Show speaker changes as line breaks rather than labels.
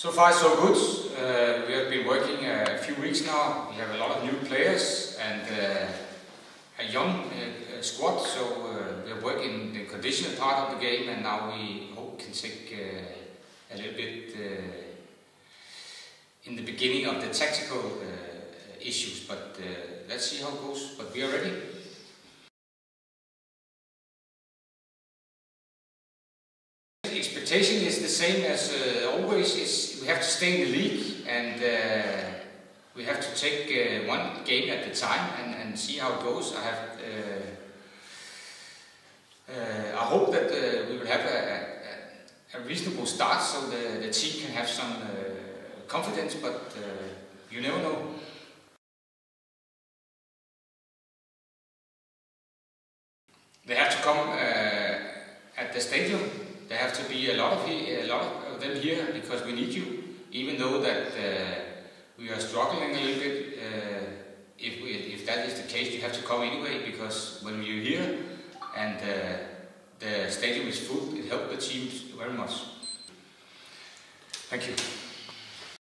So far so good. Uh, we have been working a few weeks now. We have a lot of new players and uh, a young uh, squad, so uh, we are working the conditional part of the game and now we hope can take uh, a little bit uh, in the beginning of the tactical uh, issues, but uh, let's see how it goes. But we are ready. Expectation is the same as uh, always. Is we have to stay in the league and uh, we have to take uh, one game at a time and, and see how it goes. I have. Uh, uh, I hope that uh, we will have a, a, a reasonable start so the, the team can have some confidence, but you never know. They have to come at the stadium. There have to be a lot of a lot of them here because we need you. Even though that uh, we are struggling a little bit, uh, if we, if that is the case, you have to come anyway because when you're here and uh, the stadium is full, it helps the teams very much. Thank you.